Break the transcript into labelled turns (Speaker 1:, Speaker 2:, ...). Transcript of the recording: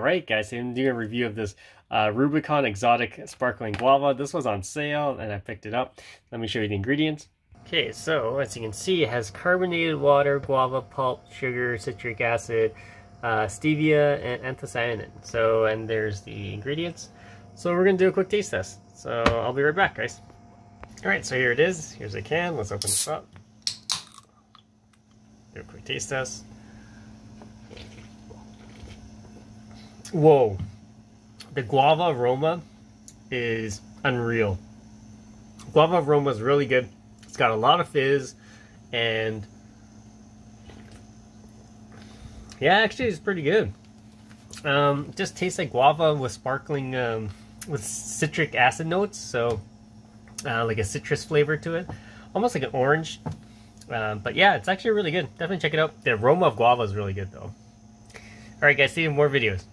Speaker 1: Alright guys, I'm doing a review of this uh, Rubicon Exotic Sparkling Guava. This was on sale and I picked it up. Let me show you the ingredients. Okay, so as you can see, it has carbonated water, guava pulp, sugar, citric acid, uh, stevia, and anthocyanin. So, and there's the ingredients. So we're going to do a quick taste test. So I'll be right back, guys. Alright, so here it is. Here's a can. Let's open this up. Do a quick taste test. Whoa. The guava aroma is unreal. Guava aroma is really good. It's got a lot of fizz and yeah, actually it's pretty good. Um, just tastes like guava with sparkling, um, with citric acid notes. So uh, like a citrus flavor to it. Almost like an orange. Um, but yeah, it's actually really good. Definitely check it out. The aroma of guava is really good though. Alright guys, see you in more videos.